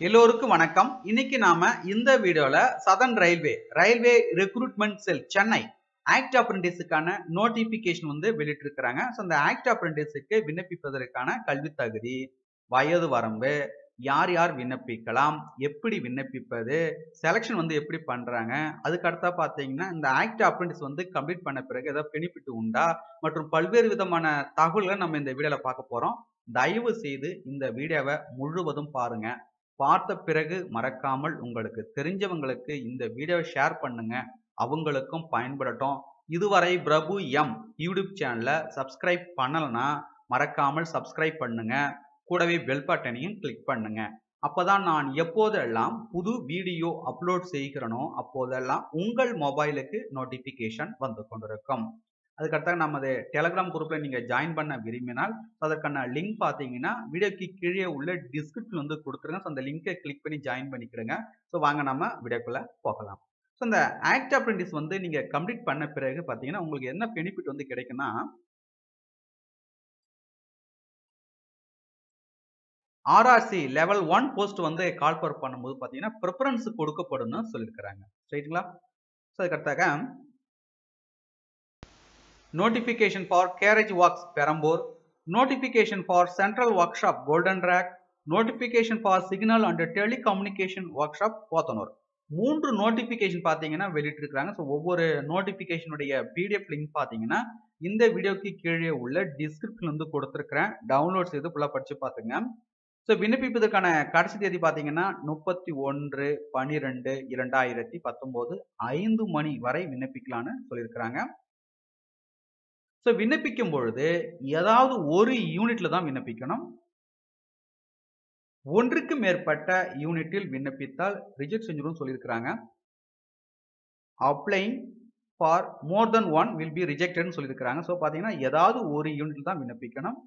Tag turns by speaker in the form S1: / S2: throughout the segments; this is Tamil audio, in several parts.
S1: எல்லோருக்கும் வணக்கம். இன்னைக்கு நாம இந்த வீடியோல southern railway railway recruitment cell Chennai act அப்ரண்டிஸுக்கான notification வந்து வெளியிட்டிருக்கிறாங்க. ஸோ அந்த ஆக்ட் அப்ரண்டிஸுக்கு விண்ணப்பிப்பதற்கான கல்வி தகுதி வயது வரம்பு யார் யார் விண்ணப்பிக்கலாம் எப்படி விண்ணப்பிப்பது செலெக்ஷன் வந்து எப்படி பண்ணுறாங்க அதுக்கு அடுத்தா பார்த்தீங்கன்னா இந்த ஆக்ட் அப்ரண்டிஸ் வந்து கம்ப்ளீட் பண்ண பிறகு ஏதாவது பெனிஃபிட் உண்டா மற்றும் பல்வேறு விதமான தகவல்களை நம்ம இந்த வீடியோவில் பார்க்க போகிறோம் தயவு செய்து இந்த வீடியோவை முழுவதும் பாருங்கள் பார்த்த பிறகு மறக்காமல் உங்களுக்கு தெரிஞ்சவங்களுக்கு இந்த வீடியோவை ஷேர் பண்ணுங்க. அவங்களுக்கும் பயன்படட்டும். இதுவரை பிரபு எம் யூடியூப் சேனலை சப்ஸ்கிரைப் பண்ணலைன்னா மறக்காமல் சப்ஸ்கிரைப் பண்ணுங்க. கூடவே பெல் பட்டனையும் கிளிக் பண்ணுங்க. அப்போதான் நான் எப்போதெல்லாம் புது வீடியோ அப்லோட் செய்கிறனோ அப்போதெல்லாம் உங்கள் மொபைலுக்கு நோட்டிஃபிகேஷன் வந்து கொண்டிருக்கும். அதுக்கடுத்தாக நமது டெலகிராம் குரூப்பில் நீங்கள் ஜாயின் பண்ண விரும்பினால் அதற்கான லிங்க் பார்த்தீங்கன்னா வீடியோக்கு கீழே உள்ள டிஸ்கிரிப்ஷன் வந்து கொடுத்துருங்க. ஸோ அந்த லிங்கை கிளிக் பண்ணி ஜாயின் பண்ணிக்கிடுங்க. ஸோ வாங்க நம்ம வீடியோக்குள்ளே போகலாம். ஸோ இந்த ஆக்ட் அப்ரெண்டிஸ் வந்து நீங்கள் கம்ப்ளீட் பண்ண பிறகு பார்த்தீங்கன்னா உங்களுக்கு என்ன பெனிஃபிட் வந்து கிடைக்குன்னா ஆர்ஆர்சி லெவல் ஒன் போஸ்ட் வந்து கால்பர் பண்ணும்போது பார்த்தீங்கன்னா ப்ரிஃபரன்ஸ் கொடுக்கப்படும்னு சொல்லியிருக்கிறாங்க சரிங்களா ஸோ அதுக்கடுத்தாக notification for carriage works Perambur, notification for central workshop Golden Rack, notification for signal and telecommunication workshop Podanur மூன்று நோட்டிபிகேஷன் பார்த்தீங்கன்னா வெளியிட்டிருக்கிறாங்க. ஸோ ஒவ்வொரு நோட்டிபிகேஷனுடைய பிடிஎஃப் லிங்க் பார்த்தீங்கன்னா இந்த வீடியோக்கு கீழே உள்ள டிஸ்கிரிப்ஷன் வந்து கொடுத்துருக்கிறேன். டவுன்லோட் செய்து ஃபுல்லாக படித்து பார்த்துங்க ஸோ விண்ணப்பிப்பதற்கான கடைசி தேதி பார்த்தீங்கன்னா முப்பத்தி ஒன்று பனிரெண்டு இரண்டாயிரத்தி பத்தொம்போது ஐந்து மணி வரை விண்ணப்பிக்கலான்னு சொல்லியிருக்கிறாங்க. ஸோ விண்ணப்பிக்கும் பொழுது ஏதாவது ஒரு யூனிட்ல தான் விண்ணப்பிக்கணும். ஒன்றுக்கு மேற்பட்ட யூனிட்டில் விண்ணப்பித்தால் ரிஜெக்ட் செஞ்சிடும் சொல்லியிருக்கிறாங்க. Applying for more then one will be ரிஜெக்டட்னு சொல்லியிருக்கிறாங்க. ஸோ பார்த்தீங்கன்னா ஏதாவது ஒரு யூனிட்ல தான் விண்ணப்பிக்கணும்.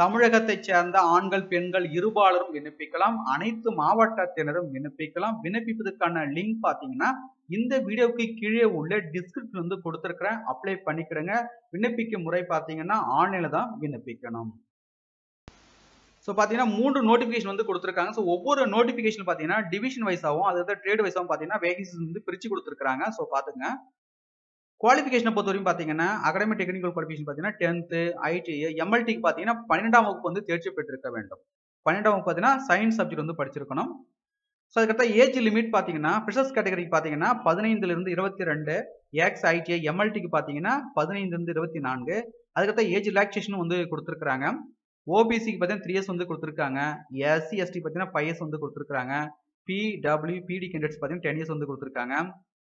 S1: தமிழகத்தைச் சேர்ந்த ஆண்கள் பெண்கள் இருபாலரும் விண்ணப்பிக்கலாம். அனைத்து மாவட்டத்தினரும் விண்ணப்பிக்கலாம். விண்ணப்பிப்பதற்கான லிங்க் பார்த்தீங்கன்னா இந்த வீடியோக்கு கீழே உள்ள டிஸ்கிரிப்ஷன் வந்து கொடுத்துருக்குறேன். அப்ளை பண்ணிக்கிடுங்க. விண்ணப்பிக்கும் முறை பார்த்தீங்கன்னா ஆன்லைனில் தான் விண்ணப்பிக்கணும். ஸோ பார்த்தீங்கன்னா மூன்று நோட்டிஃபிகேஷன் வந்து கொடுத்துருக்காங்க. ஸோ ஒவ்வொரு நோட்டிஃபிகேஷன் பார்த்தீங்கன்னா டிவிஷன் வைஸாகவும் அதாவது ட்ரேட் வைஸாகவும் பார்த்தீங்கன்னா வேகன்சிஸ் வந்து பிரித்து கொடுத்துருக்காங்க ஸோ பார்த்துங்க குவாலிஃபிகேஷனை பொறுத்த வரைக்கும் பார்த்தீங்கன்னா அகாடமிக் டெக்னிக்கல் குவாலிஃபிகேஷன் பார்த்தீங்கன்னா டென்த்து ஐடிஐ எம்எல்டிக்கு பார்த்தீங்கன்னா பன்னெண்டாம் வகுப்பு வந்து தேர்ச்சி பெற்றிருக்க வேண்டும். பன்னெண்டாம் வகுப்பு பார்த்தீங்கன்னா சயின்ஸ் சப்ஜெக்ட் வந்து படிச்சிருக்கணும். ஸோ அதுக்கடுத்த ஏஜ் லிமிட் பார்த்தீங்கன்னா ஃப்ரெஷர்ஸ் கேட்டகரிக்கு பார்த்தீங்கன்னா பதினைந்துலேருந்து இருபத்தி ரெண்டு எக்ஸ் ஐடிஐ எம்எல்டிக்கு பார்த்தீங்கன்னா பதினைந்துலேருந்து இருபத்தி நான்கு அதுக்கடுத்த ஏஜ் ரிலாக்ஸேஷன் வந்து கொடுத்துருக்குறாங்க. ஓபிசிக்கு பார்த்தீங்கன்னா த்ரீ இயர்ஸ் வந்து கொடுத்துருக்காங்க. எஸ்சி எஸ்டி பார்த்தீங்கன்னா ஃபைவ் இயர்ஸ் வந்து கொடுத்துருக்காங்க பிடபிள்யூ பிடி கேண்டிடேட்ஸ் பார்த்தீங்கன்னா டென் இயர்ஸ் வந்து கொடுத்துருக்காங்க.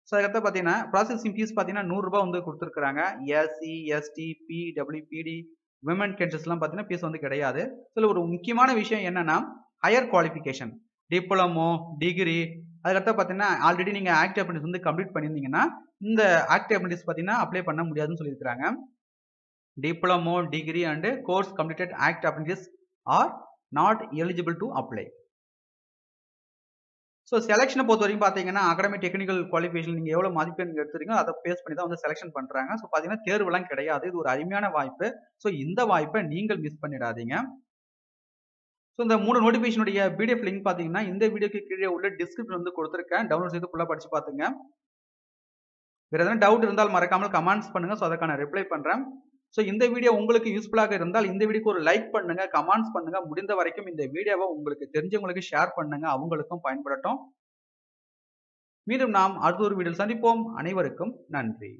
S1: ஸோ அதுக்கடுத்து பார்த்தீங்கன்னா ப்ராசஸிங் ஃபீஸ் பார்த்தீங்கன்னா நூறுரூபா வந்து கொடுத்துருக்காங்க SC ST e, PW BD women கேண்டர்ஸ்லாம் பார்த்தீங்கன்னா ஃபீஸ் வந்து கிடையாது. சில ஒரு முக்கியமான விஷயம் என்னன்னா ஹையர் குவாலிஃபிகேஷன் டிப்ளமோ டிகிரி அதுக்கடுத்து பார்த்தீங்கன்னா ஆல்ரெடி நீங்கள் ஆக்ட் அப்ரண்டிஸ் வந்து கம்ப்ளீட் பண்ணியிருந்தீங்கன்னா இந்த ஆக்ட் அப்ரண்டிஸ் பார்த்தீங்கன்னா அப்ளை பண்ண முடியாதுன்னு சொல்லியிருக்கிறாங்க. Diploma degree and course completed act apprentice are not eligible to apply so செலெக்ஷனை பொறுத்த வரைக்கும் பார்த்தீங்கன்னா அகாடமி டெக்னிக்கல் குவாலிஃபிகேஷன் நீங்கள் எவ்வளோ மதிப்பெண் எடுத்துறீங்க அதை பேஸ் பண்ணி தான் வந்து செலெக்ஷன் பண்ணுறாங்க ஸோ பார்த்தீங்கன்னா தேர்வுலாம் கிடையாது. இது ஒரு அருமையான வாய்ப்பு. ஸோ இந்த வாய்ப்பை நீங்கள் மிஸ் பண்ணிடாதீங்க. ஸோ இந்த மூணு நோட்டிஃபிகேஷனுடைய பிடிஎஃப் லிங்க் பார்த்தீங்கன்னா இந்த வீடியோக்கு கீழே உள்ள டிஸ்கிரிப்ஷன் வந்து கொடுத்துருக்கேன். டவுன்லோட் செய்து ஃபுல்லாக படிச்சு பார்த்துங்க வேறு எதனா டவுட் இருந்தால் மறக்காமல் கமெண்ட்ஸ் பண்ணுங்க. ஸோ அதற்கான ரிப்ளை பண்ணுறேன் ஸோ இந்த வீடியோ உங்களுக்கு யூஸ்ஃபுல்லாக இருந்தால் இந்த வீடியோக்கு ஒரு லைக் பண்ணுங்க கமெண்ட்ஸ் பண்ணுங்க. முடிந்த வரைக்கும் இந்த வீடியோவை உங்களுக்கு தெரிஞ்சவங்களுக்கு ஷேர் பண்ணுங்க. அவங்களுக்கும் பயன்படட்டும். மீண்டும் நாம் அடுத்த ஒரு வீடியோ சந்திப்போம். அனைவருக்கும் நன்றி.